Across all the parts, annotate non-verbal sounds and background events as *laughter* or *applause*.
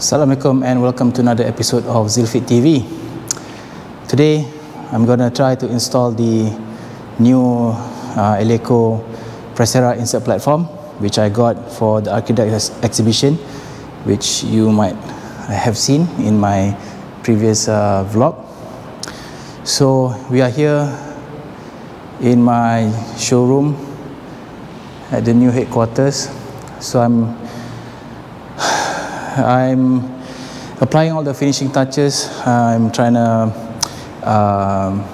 Assalamualaikum and welcome to another episode of Zealfit TV. Today I'm going to try to install the new uh, Eleiko Prestera insert platform which I got for the Archidex exhibition which you might have seen in my previous uh, vlog. So we are here in my showroom at the new headquarters. So I'm I'm applying all the finishing touches. I'm trying to, um,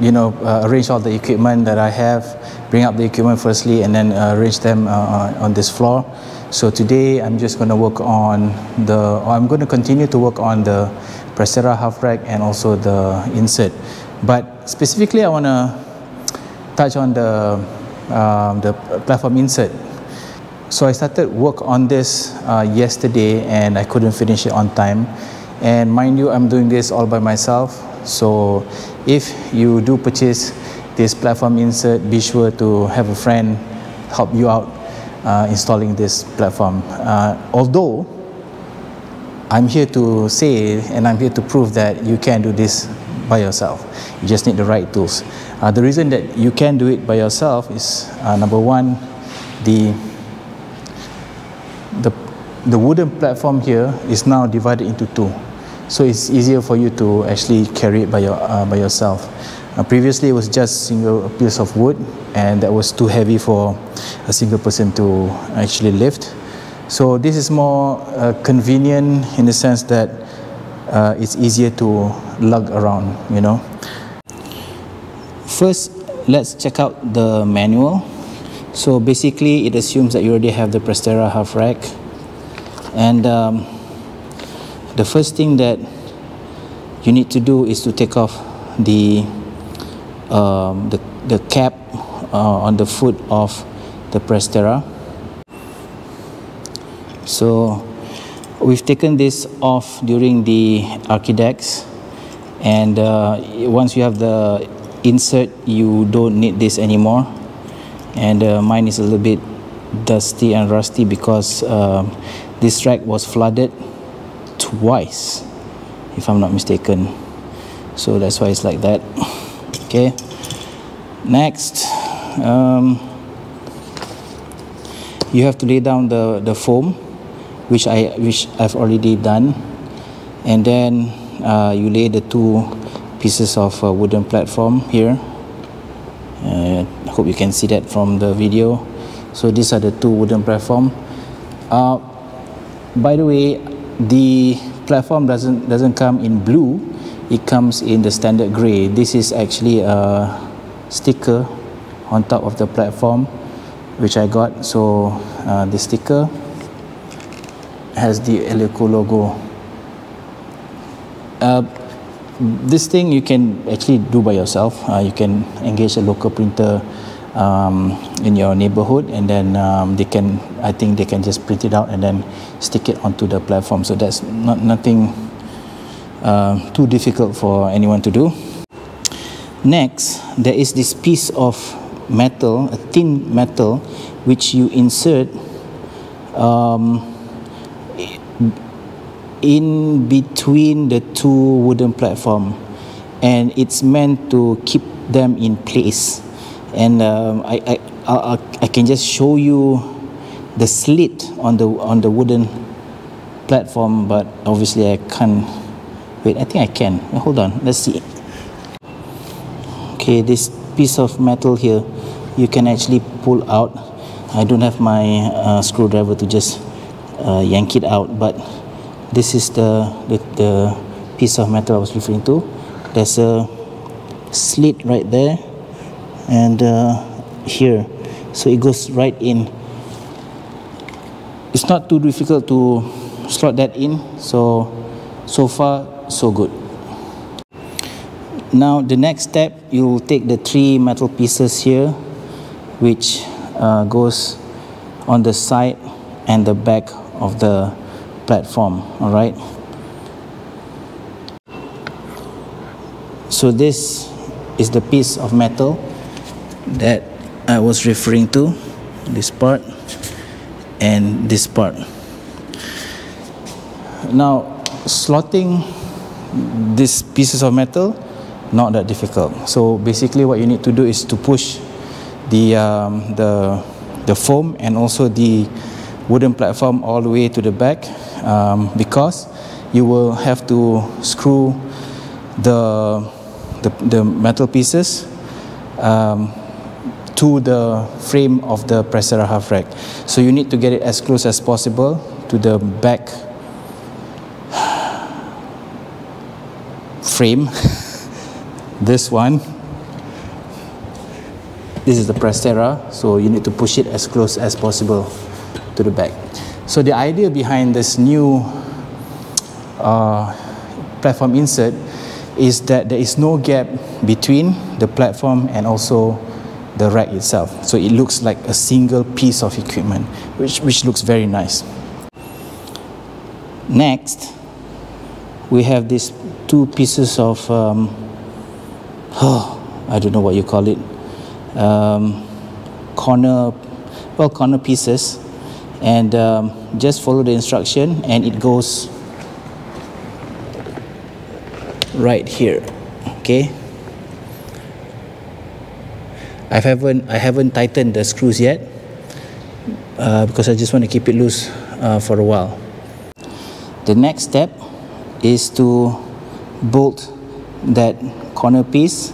you know, uh, arrange all the equipment that I have, bring up the equipment firstly, and then uh, arrange them uh, on this floor. So today I'm just going to work on the, I'm going to continue to work on the Prestera half rack and also the insert. But specifically, I want to touch on the um, the platform insert so I started work on this uh, yesterday and I couldn't finish it on time. And mind you I'm doing this all by myself. So if you do purchase this platform insert be sure to have a friend help you out uh, installing this platform. Uh, although I'm here to say and I'm here to prove that you can do this by yourself. You just need the right tools. Uh, the reason that you can do it by yourself is uh, number one the the, the wooden platform here is now divided into two. So it's easier for you to actually carry it by, your, uh, by yourself. Uh, previously it was just single piece of wood and that was too heavy for a single person to actually lift. So this is more uh, convenient in the sense that uh, it's easier to lug around, you know. First, let's check out the manual. So basically it assumes that you already have the Prestera half rack and um, the first thing that you need to do is to take off the um, the, the cap uh, on the foot of the Prestera. So we've taken this off during the Archidex. And uh, once you have the insert you don't need this anymore. And uh, mine is a little bit dusty and rusty because uh, this track was flooded twice if I'm not mistaken. So that's why it's like that. Okay. Next um, you have to lay down the the foam which I which I've already done. And then uh, you lay the two pieces of uh, wooden platform here. Uh, I hope you can see that from the video. So these are the two wooden platform. Uh, by the way the platform doesn't doesn't come in blue. It comes in the standard gray this is actually a sticker on top of the platform which I got. So uh, the sticker has the Eleco logo. Uh, this thing you can actually do by yourself. Uh, you can engage a local printer. Um, in your neighborhood and then um, they can I think they can just print it out and then stick it onto the platform. So that's not nothing uh, too difficult for anyone to do. Next there is this piece of metal a thin metal which you insert um, in between the two wooden platform. And it's meant to keep them in place. And um, I, I, I, I can just show you the slit on the on the wooden platform but obviously I can't. Wait I think I can. Hold on. Let's see. Okay this piece of metal here you can actually pull out. I don't have my uh, screwdriver to just uh, yank it out but this is the, the, the piece of metal I was referring to. There's a slit right there and uh, here so it goes right in. It's not too difficult to slot that in. So so far so good. Now the next step you'll take the three metal pieces here which uh, goes on the side and the back of the platform all right? So this is the piece of metal that I was referring to this part and this part Now, slotting these pieces of metal, not that difficult. So basically what you need to do is to push the, um, the, the foam and also the wooden platform all the way to the back um, because you will have to screw the, the, the metal pieces um, to the frame of the Prestera half rack. So you need to get it as close as possible to the back *sighs* frame. *laughs* this one. This is the Prestera, so you need to push it as close as possible to the back. So the idea behind this new uh, platform insert is that there is no gap between the platform and also the rack itself. So it looks like a single piece of equipment, which, which looks very nice. Next, we have these two pieces of, um, oh, *sighs* I don't know what you call it, um, corner, well, corner pieces. And um, just follow the instruction and it goes right here, okay? I haven't, I haven't tightened the screws yet uh, because I just want to keep it loose uh, for a while. The next step is to bolt that corner piece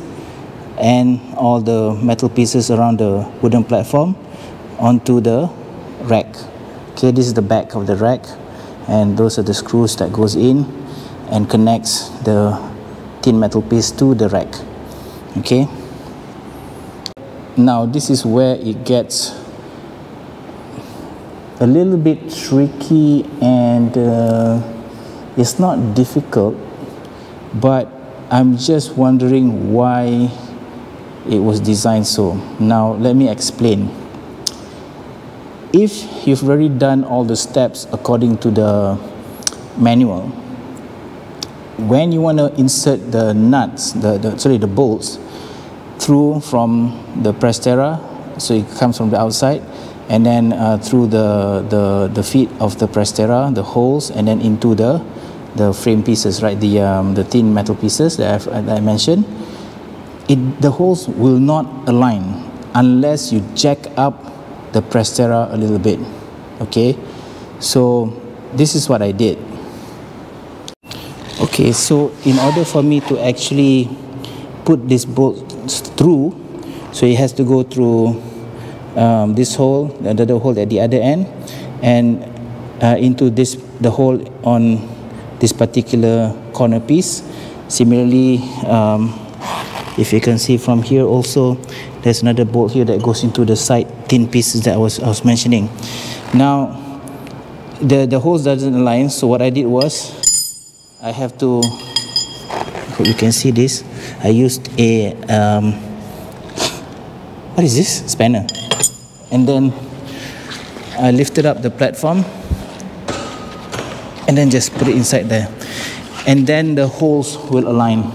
and all the metal pieces around the wooden platform onto the rack. Okay, this is the back of the rack and those are the screws that goes in and connects the thin metal piece to the rack. Okay. Now this is where it gets a little bit tricky and uh, it's not difficult but I'm just wondering why it was designed so. Now let me explain. If you've already done all the steps according to the manual, when you want to insert the nuts, the, the sorry the bolts, through from the Prestera, so it comes from the outside, and then uh, through the, the, the feet of the Prestera, the holes, and then into the, the frame pieces, right, the, um, the thin metal pieces that, I've, that I mentioned, it, the holes will not align unless you jack up the Prestera a little bit, okay? So this is what I did. Okay, so in order for me to actually put this bolt through. So it has to go through um, this hole the, the hole at the other end and uh, into this the hole on this particular corner piece. Similarly um, if you can see from here also there's another bolt here that goes into the side thin pieces that I was, I was mentioning. Now the the holes doesn't align so what I did was I have to you can see this. I used a um, what is this? Spanner. And then I lifted up the platform and then just put it inside there. And then the holes will align.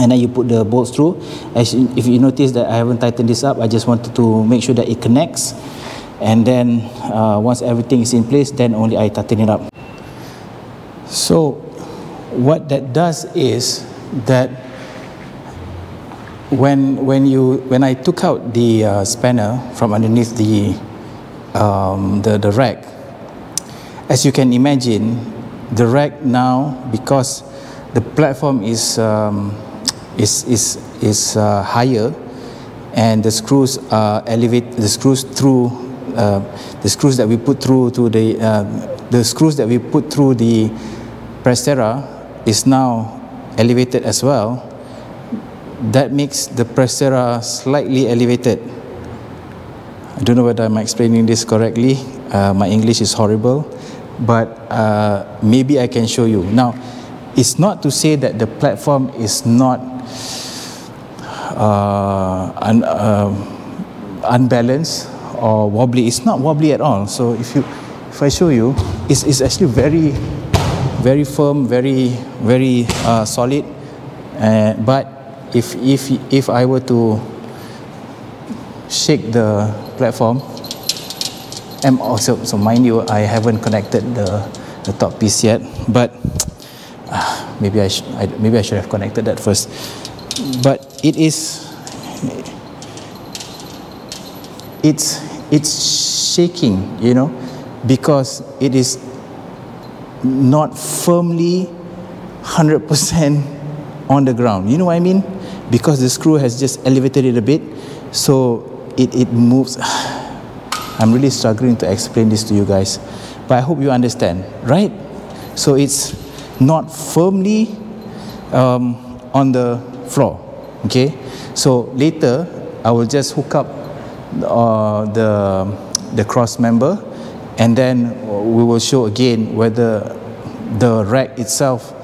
And then you put the bolts through. As if you notice that I haven't tightened this up I just wanted to make sure that it connects. And then uh, once everything is in place then only I tighten it up. So what that does is that when when you when I took out the uh, spanner from underneath the um, the the rack, as you can imagine, the rack now because the platform is um, is is is uh, higher, and the screws are elevate the screws through uh, the screws that we put through to the uh, the screws that we put through the Prestera is now elevated as well that makes the Prestera slightly elevated. I don't know whether I'm explaining this correctly. Uh, my English is horrible, but uh, maybe I can show you. Now, it's not to say that the platform is not uh, un, uh, unbalanced or wobbly. It's not wobbly at all. So if you, if I show you, it's, it's actually very, very firm, very, very uh, solid. Uh, but if if if I were to shake the platform and also so mind you I haven't connected the the top piece yet but uh, maybe I, I maybe I should have connected that first but it is it's it's shaking you know because it is not firmly 100% on the ground. You know what i mean? Because the screw has just elevated it a bit so it, it moves. *sighs* I'm really struggling to explain this to you guys but i hope you understand right? So it's not firmly um, on the floor okay? So later i will just hook up uh, the the cross member and then we will show again whether the rack itself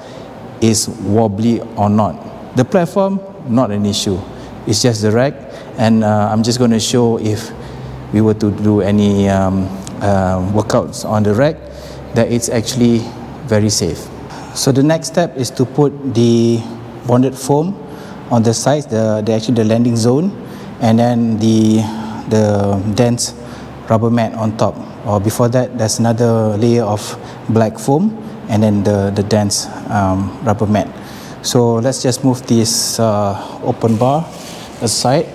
is wobbly or not. The platform not an issue. It's just the rack. And uh, i'm just going to show if we were to do any um, uh, workouts on the rack that it's actually very safe. So the next step is to put the bonded foam on the sides the, the actually the landing zone and then the the dense rubber mat on top. Or before that there's another layer of black foam and then the, the dense um, rubber mat. So let's just move this uh, open bar aside.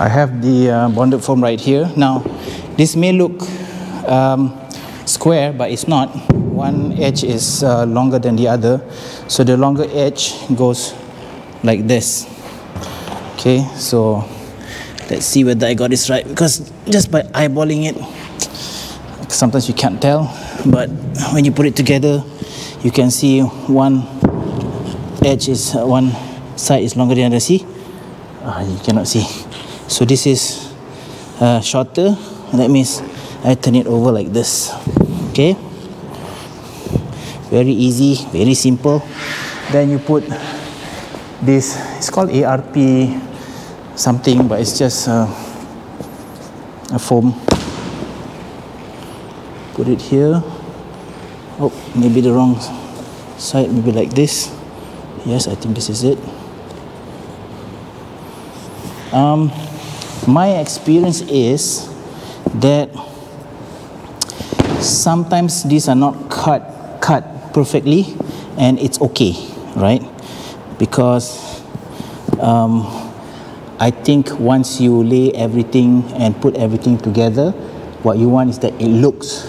I have the uh, bonded foam right here. Now this may look um, square but it's not. One edge is uh, longer than the other. So the longer edge goes like this. Okay so let's see whether I got this right because just by eyeballing it sometimes you can't tell but when you put it together you can see one edge is uh, one side is longer than the other see? Uh, you cannot see. So this is uh, shorter. That means I turn it over like this. Okay? Very easy very simple. Then you put this it's called ARP something but it's just uh, a foam put it here. Oh maybe the wrong side maybe like this. Yes I think this is it. Um, my experience is that sometimes these are not cut cut perfectly and it's okay right? Because um, I think once you lay everything and put everything together, what you want is that it looks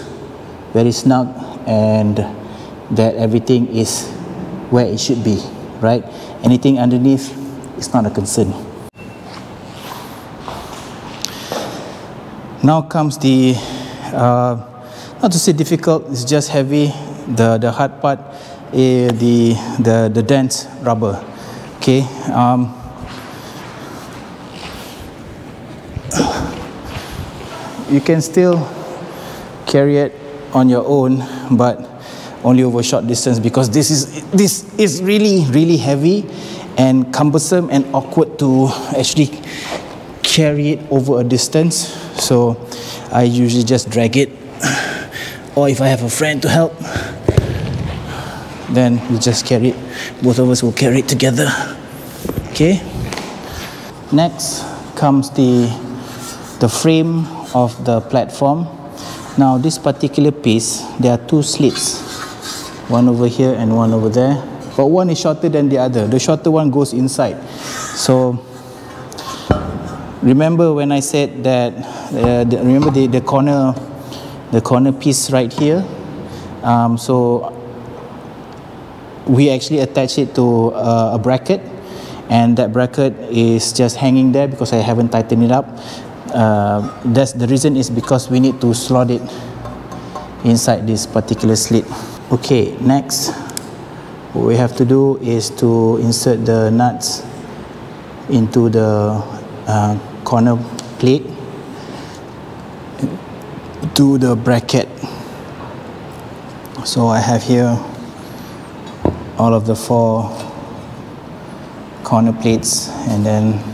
very snug and that everything is where it should be, right? Anything underneath is not a concern. Now comes the, uh, not to say difficult, it's just heavy. The, the hard part is the, the, the dense rubber. Okay. Um, you can still carry it on your own but only over short distance because this is this is really really heavy and cumbersome and awkward to actually carry it over a distance. So I usually just drag it. Or if I have a friend to help then we just carry it. Both of us will carry it together. Okay. Next comes the the frame of the platform. Now this particular piece, there are two slits, one over here and one over there, but one is shorter than the other. The shorter one goes inside. So remember when I said that, uh, the, remember the, the corner, the corner piece right here? Um, so we actually attach it to uh, a bracket and that bracket is just hanging there because I haven't tightened it up uh, that's the reason is because we need to slot it inside this particular slit. Okay next what we have to do is to insert the nuts into the uh, corner plate to the bracket. So I have here all of the four corner plates and then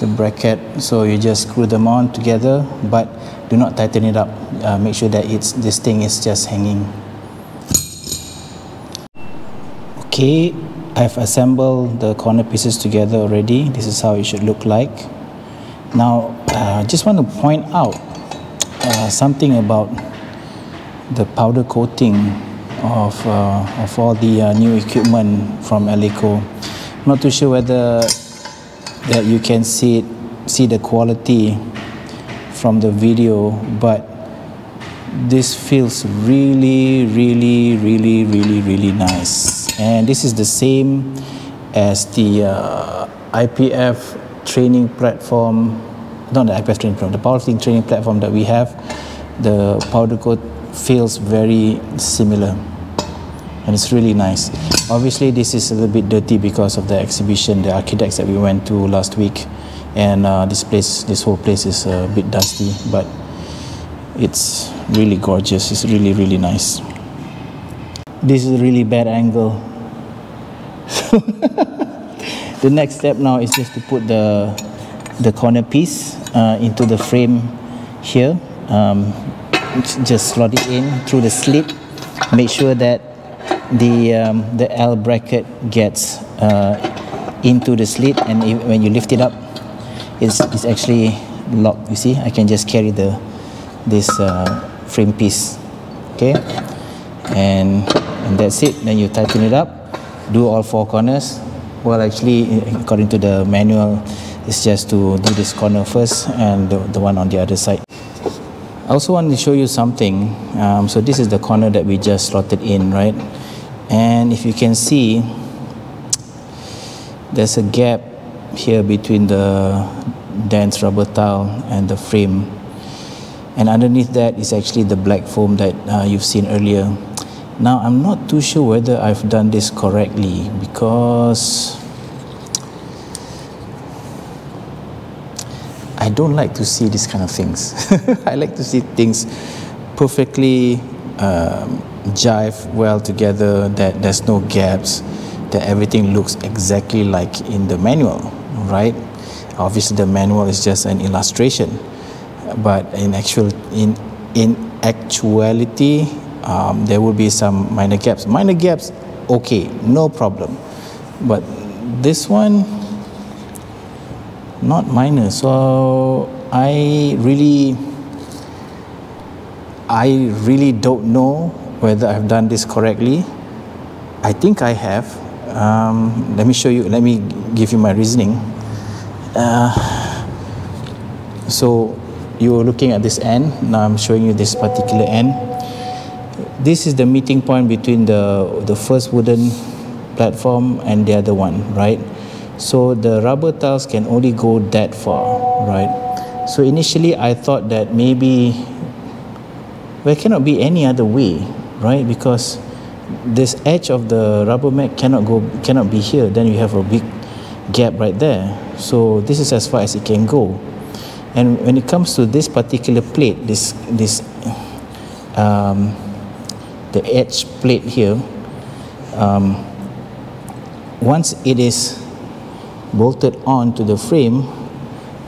the bracket. So you just screw them on together but do not tighten it up. Uh, make sure that it's this thing is just hanging. Okay I've assembled the corner pieces together already. This is how it should look like. Now I uh, just want to point out uh, something about the powder coating of, uh, of all the uh, new equipment from. I'm not too sure whether that you can see it, see the quality from the video, but this feels really, really, really, really, really nice. And this is the same as the uh, IPF training platform, not the IPF training platform, the powerlifting training platform that we have. The powder coat feels very similar and it's really nice. Obviously, this is a little bit dirty because of the exhibition, the Archidex that we went to last week, and uh, this place, this whole place is a bit dusty, but it's really gorgeous. It's really, really nice. This is a really bad angle. *laughs* the next step now is just to put the the corner piece uh, into the frame here. Um, just slot it in through the slit. Make sure that the um, the L bracket gets uh, into the slit, and if, when you lift it up, it's, it's actually locked. You see, I can just carry the this uh, frame piece. Okay, and and that's it. Then you tighten it up. Do all four corners. Well, actually, according to the manual, it's just to do this corner first and the, the one on the other side. I also want to show you something. Um, so this is the corner that we just slotted in, right? And if you can see, there's a gap here between the dense rubber tile and the frame. And underneath that is actually the black foam that uh, you've seen earlier. Now, I'm not too sure whether I've done this correctly because I don't like to see these kind of things. *laughs* I like to see things perfectly um, jive well together, that there's no gaps, that everything looks exactly like in the manual, right? Obviously, the manual is just an illustration, but in actual in in actuality, um, there will be some minor gaps. Minor gaps, okay, no problem, but this one, not minor. So I really, I really don't know whether I've done this correctly. I think I have. Um, let me show you, let me give you my reasoning. Uh, so you're looking at this end, now I'm showing you this particular end. This is the meeting point between the, the first wooden platform and the other one, right? So the rubber tiles can only go that far, right? So initially I thought that maybe there cannot be any other way right? Because this edge of the rubber mat cannot go, cannot be here. Then you have a big gap right there. So this is as far as it can go. And when it comes to this particular plate, this this um, the edge plate here, um, once it is bolted on to the frame,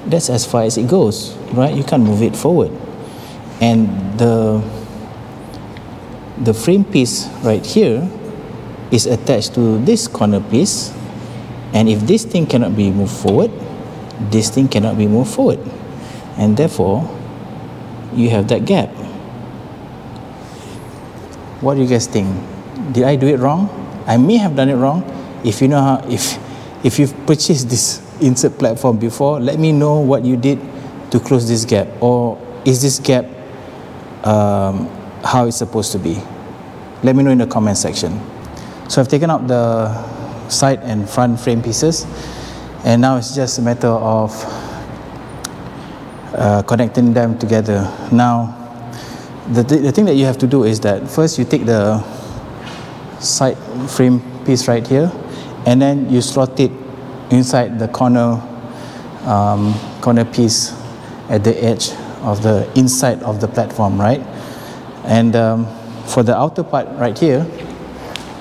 that's as far as it goes, right? You can't move it forward. And the the frame piece right here is attached to this corner piece. And if this thing cannot be moved forward this thing cannot be moved forward. And therefore you have that gap. What do you guys think? Did I do it wrong? I may have done it wrong. If you know how if if you've purchased this insert platform before let me know what you did to close this gap. Or is this gap um, how it's supposed to be. Let me know in the comment section. So I've taken out the side and front frame pieces and now it's just a matter of uh, connecting them together. Now the, th the thing that you have to do is that first you take the side frame piece right here and then you slot it inside the corner um, corner piece at the edge of the inside of the platform right and um, for the outer part right here,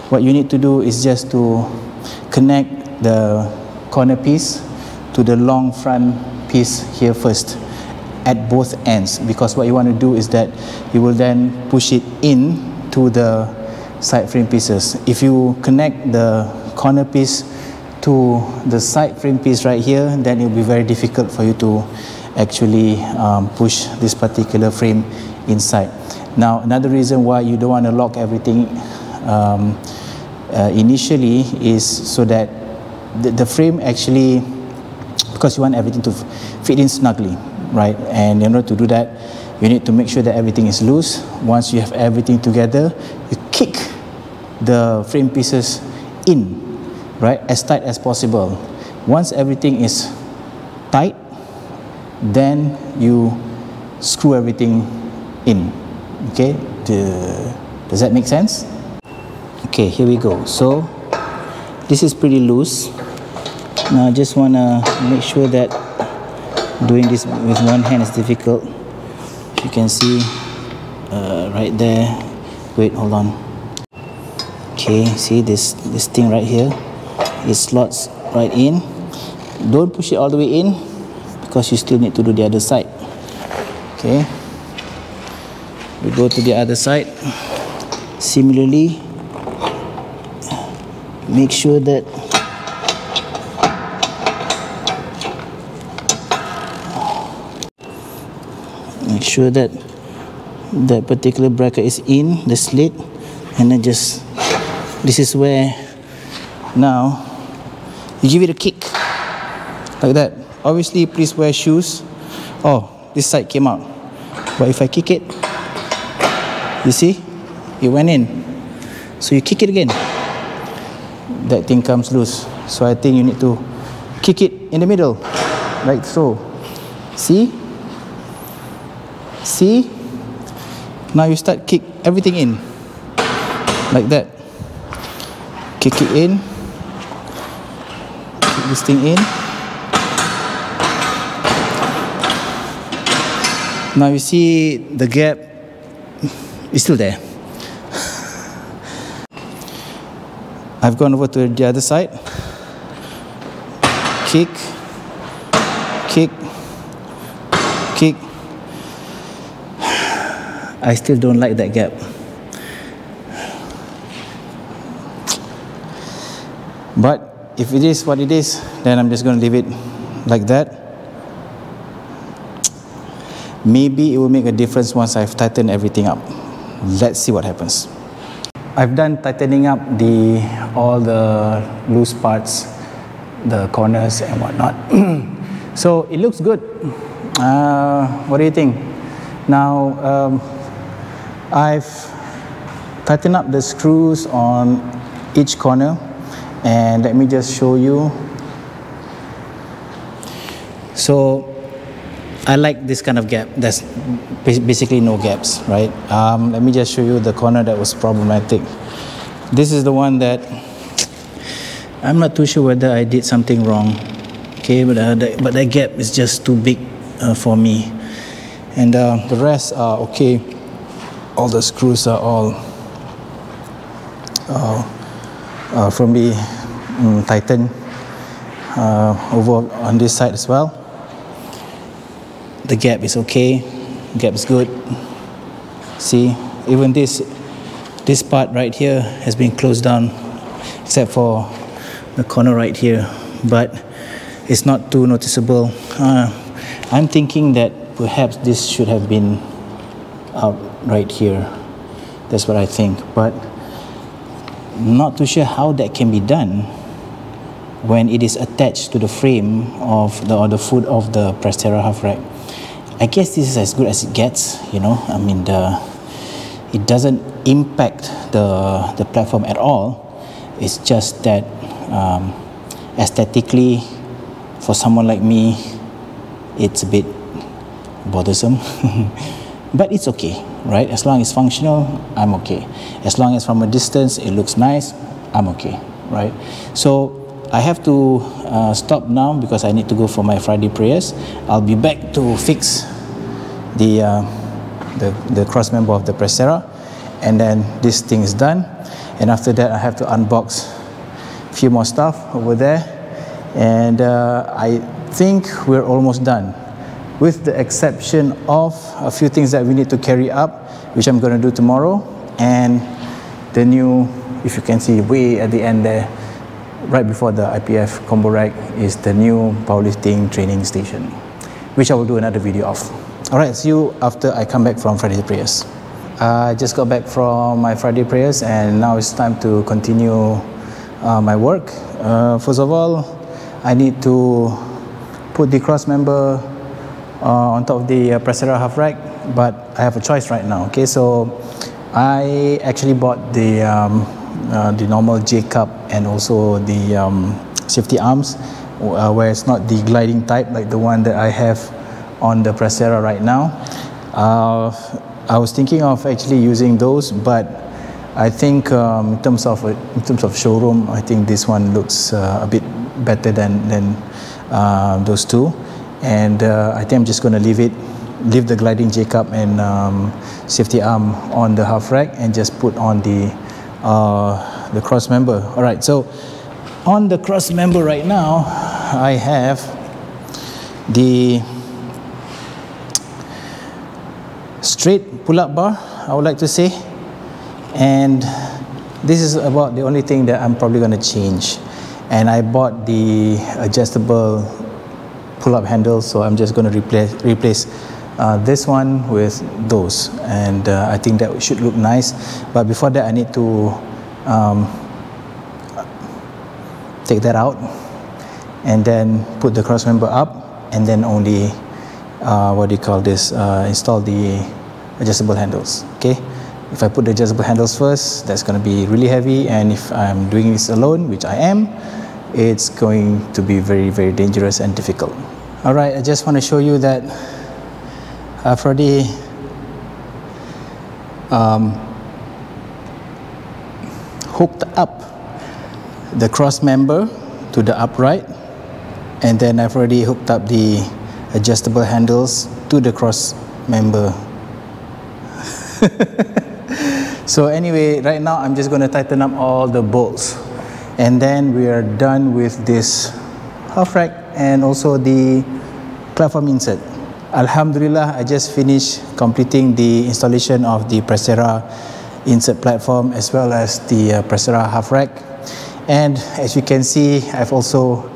what you need to do is just to connect the corner piece to the long front piece here first at both ends because what you want to do is that you will then push it in to the side frame pieces. If you connect the corner piece to the side frame piece right here, then it will be very difficult for you to actually um, push this particular frame inside. Now another reason why you don't want to lock everything um, uh, initially is so that the, the frame actually because you want everything to fit in snugly right? And in order to do that you need to make sure that everything is loose. Once you have everything together you kick the frame pieces in right? As tight as possible. Once everything is tight then you screw everything in okay the, does that make sense? Okay here we go. So this is pretty loose. Now I just want to make sure that doing this with one hand is difficult. You can see uh, right there. Wait hold on. Okay see this this thing right here? It slots right in. Don't push it all the way in because you still need to do the other side. Okay we go to the other side. Similarly make sure that make sure that that particular bracket is in the slit and then just this is where now you give it a kick like that. Obviously please wear shoes. Oh this side came out. But if I kick it you see? It went in. So you kick it again. That thing comes loose. So I think you need to kick it in the middle. Like so. See? See? Now you start kick everything in. Like that. Kick it in. Kick this thing in. Now you see the gap is still there I've gone over to the other side kick kick kick I still don't like that gap. But if it is what it is, then I'm just going to leave it like that. Maybe it will make a difference once I've tightened everything up. Let's see what happens. I've done tightening up the all the loose parts, the corners and whatnot. *clears throat* so it looks good. Uh, what do you think? Now, um, I've tightened up the screws on each corner and let me just show you. So I like this kind of gap. There's basically no gaps, right? Um, let me just show you the corner that was problematic. This is the one that I'm not too sure whether I did something wrong. Okay, but, uh, the, but that gap is just too big uh, for me. And uh, the rest are okay all the screws are all uh, uh, firmly um, tightened uh, over on this side as well. The gap is okay, gap is good. See, even this this part right here has been closed down except for the corner right here, but it's not too noticeable. Uh, I'm thinking that perhaps this should have been out right here. That's what I think. But not too sure how that can be done when it is attached to the frame of the or the foot of the Prestera half rack. I guess this is as good as it gets, you know. I mean the it doesn't impact the the platform at all. It's just that um, aesthetically for someone like me it's a bit bothersome *laughs* but it's okay right as long as it's functional i'm okay as long as from a distance it looks nice i'm okay right so i have to uh, stop now because i need to go for my friday prayers. I'll be back to fix the uh, the, the cross member of the Prestera and then this thing is done. And after that i have to unbox a few more stuff over there. And uh, i think we're almost done. With the exception of a few things that we need to carry up, which I'm going to do tomorrow, and the new, if you can see way at the end there, right before the IPF combo rack, is the new powerlifting training station. which I will do another video of. All right, see you after I come back from Friday prayers. I just got back from my Friday prayers and now it's time to continue uh, my work. Uh, first of all, I need to put the cross member uh, on top of the uh, Prestera half rack, but I have a choice right now. Okay, so I actually bought the um, uh, the normal J cup and also the um, safety arms, uh, where it's not the gliding type like the one that I have on the Prestera right now. Uh, I was thinking of actually using those, but I think um, in terms of in terms of showroom, I think this one looks uh, a bit better than than uh, those two, and I think I'm just going to leave it, leave the gliding J cup and um, safety arm on the half rack, and just put on the uh, the cross member. All right, so on the cross member right now, I have the straight pull-up bar I would like to say and this is about the only thing that I'm probably going to change and I bought the adjustable pull-up handle, so I'm just going to replace replace uh, this one with those. And uh, I think that should look nice. But before that I need to um, take that out and then put the cross member up and then only uh, what do you call this uh, install the adjustable handles. Okay? If I put the adjustable handles first that's going to be really heavy. And if I'm doing this alone which I am it's going to be very very dangerous and difficult. Alright I just want to show you that I've already um, hooked up the cross member to the upright and then I've already hooked up the adjustable handles to the cross member. *laughs* So anyway right now I'm just going to tighten up all the bolts and then we are done with this half rack and also the platform insert Alhamdulillah I just finished completing the installation of the Prestera insert platform as well as the uh, Prestera half rack and as you can see I've also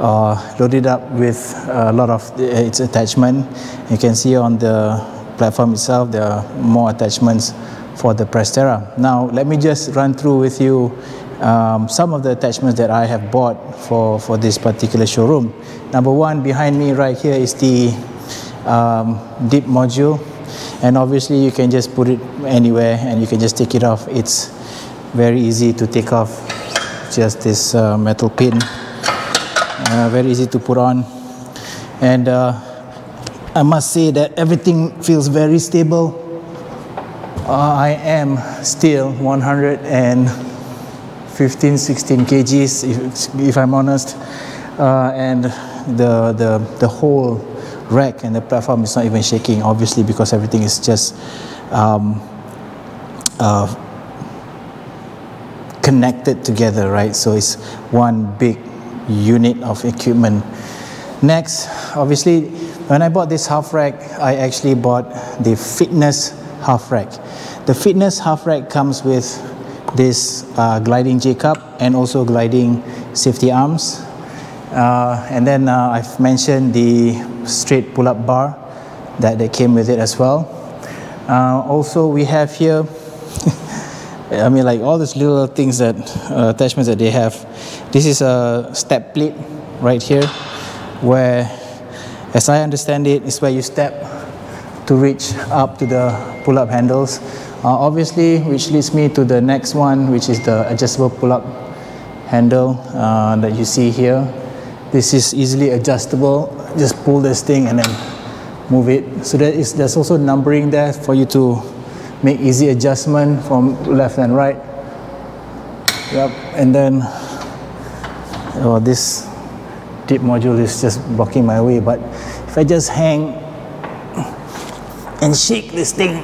uh, loaded up with a lot of its attachment you can see on the platform itself, there are more attachments for the Prestera. Now, let me just run through with you um, some of the attachments that I have bought for, for this particular showroom. Number one, behind me right here is the um, dip module. And obviously you can just put it anywhere and you can just take it off. It's very easy to take off just this uh, metal pin. Uh, very easy to put on. And uh, I must say that everything feels very stable. Uh, I am still 115, 16 kgs, if, if I'm honest. Uh, and the, the, the whole rack and the platform is not even shaking, obviously, because everything is just um, uh, connected together, right? So it's one big unit of equipment. Next, obviously, when I bought this half rack, I actually bought the fitness half rack. The fitness half rack comes with this uh, gliding J cup and also gliding safety arms. Uh, and then uh, I've mentioned the straight pull-up bar that, that came with it as well. Uh, also, we have here, *laughs* I mean, like all these little things that uh, attachments that they have. This is a step plate right here, where as I understand it, it's where you step to reach up to the pull-up handles. Uh, obviously, which leads me to the next one, which is the adjustable pull-up handle uh, that you see here. This is easily adjustable. Just pull this thing and then move it. So there is, there's also numbering there for you to make easy adjustment from left and right. Yep, and then oh, this dip module is just blocking my way but if I just hang and shake this thing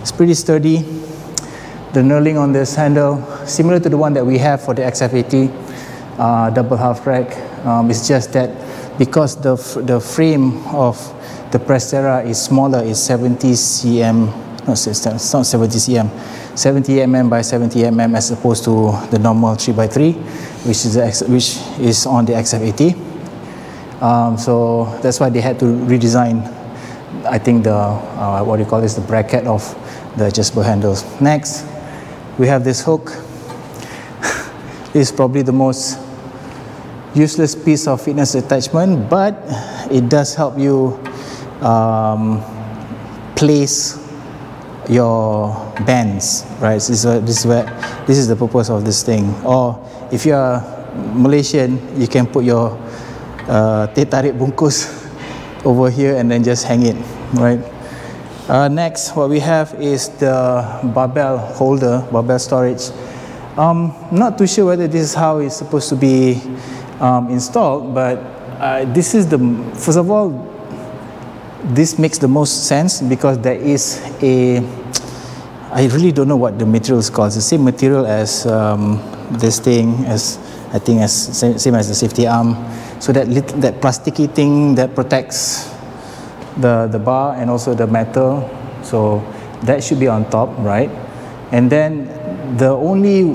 it's pretty sturdy the knurling on this handle similar to the one that we have for the XF80 uh, double half rack um, it's just that because the, the frame of the Prestera is smaller is 70 cm no, it's not 70 cm 70 mm by 70 mm as opposed to the normal 3 by 3 which is, the, which is on the XF80. Um, so that's why they had to redesign, I think the, uh, what do you call this, the bracket of the adjustable handles. Next, we have this hook. Is probably the most useless piece of fitness attachment, but it does help you um, place your bands, right? This is, this is where this is the purpose of this thing. Or if you are Malaysian, you can put your uh, teh tarik bungkus *laughs* over here and then just hang it, right? Uh, next, what we have is the barbell holder, barbell storage. Um, not too sure whether this is how it's supposed to be um, installed, but uh, this is the, first of all, this makes the most sense because there is a, I really don't know what the material is called. It's the same material as um, this thing, as I think as same, same as the safety arm. So that little, that plasticky thing that protects the, the bar and also the metal. So that should be on top, right? And then the only,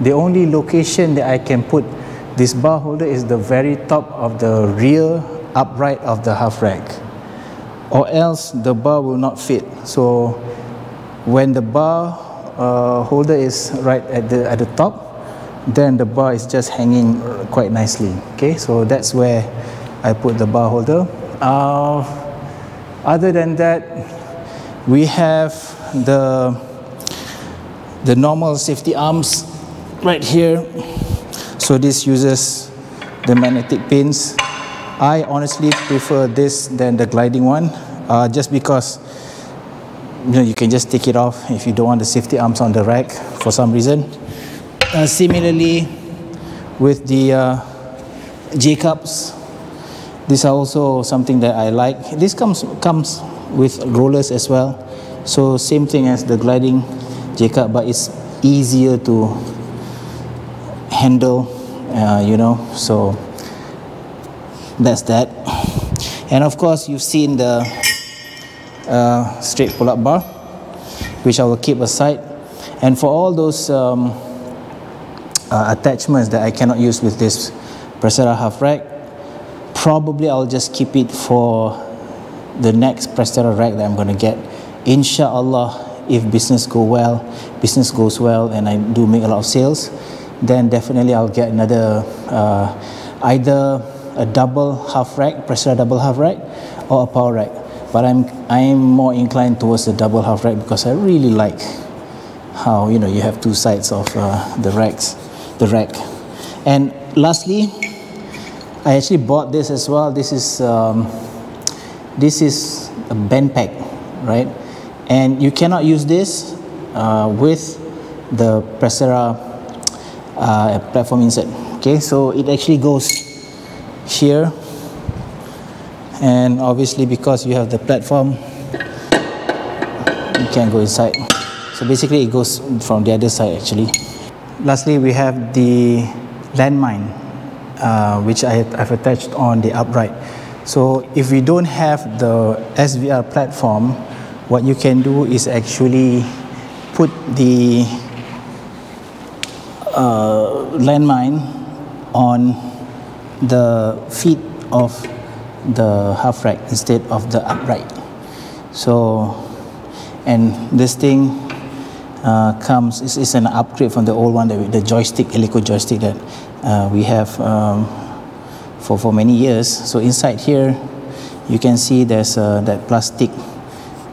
the only location that I can put this bar holder is the very top of the rear upright of the half rack or else the bar will not fit. So when the bar uh, holder is right at the, at the top, then the bar is just hanging quite nicely. Okay, so that's where I put the bar holder. Uh, other than that, we have the, the normal safety arms right here. So this uses the magnetic pins. I honestly prefer this than the gliding one uh, just because you know you can just take it off if you don't want the safety arms on the rack for some reason. Uh, similarly with the uh, J-cups these are also something that I like. This comes comes with rollers as well. So same thing as the gliding J-cup but it's easier to handle uh, you know so that's that. And of course you've seen the uh, straight pull-up bar which I will keep aside. And for all those um, uh, attachments that I cannot use with this Prestera half rack probably I'll just keep it for the next Prestera rack that I'm going to get inshallah if business go well business goes well and I do make a lot of sales then definitely I'll get another uh, either a double half rack, Prestera double half rack, or a power rack. But I'm I'm more inclined towards the double half rack because I really like how you know you have two sides of uh, the racks, the rack. And lastly, I actually bought this as well. This is um, this is a band pack, right? And you cannot use this uh, with the Prestera uh, platform insert. Okay, so it actually goes here. And obviously because you have the platform you can go inside. So basically it goes from the other side actually. Lastly we have the landmine uh, which I, have attached on the upright. So if we don't have the SVR platform what you can do is actually put the uh, landmine on the feet of the half rack instead of the upright. So and this thing uh, comes is, is an upgrade from the old one that we, the joystick Eleiko joystick that uh, we have um, for for many years. So inside here you can see there's uh, that plastic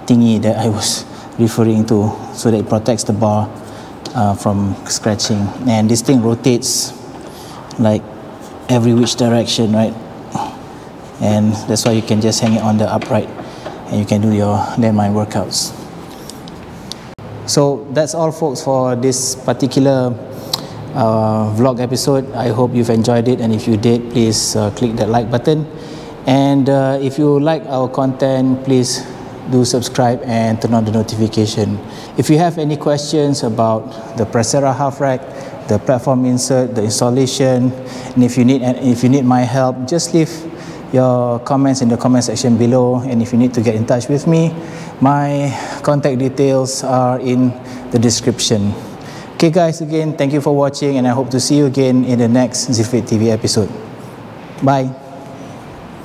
thingy that I was referring to so that it protects the bar uh, from scratching and this thing rotates like every which direction, right? And that's why you can just hang it on the upright and you can do your landmine workouts. So that's all folks for this particular uh, vlog episode. I hope you've enjoyed it and if you did, please uh, click that like button. And uh, if you like our content, please do subscribe and turn on the notification. If you have any questions about the Prestera half rack, the platform insert, the installation, and if you need if you need my help, just leave your comments in the comment section below. And if you need to get in touch with me, my contact details are in the description. Okay guys, again, thank you for watching and I hope to see you again in the next Zealfit TV episode. Bye.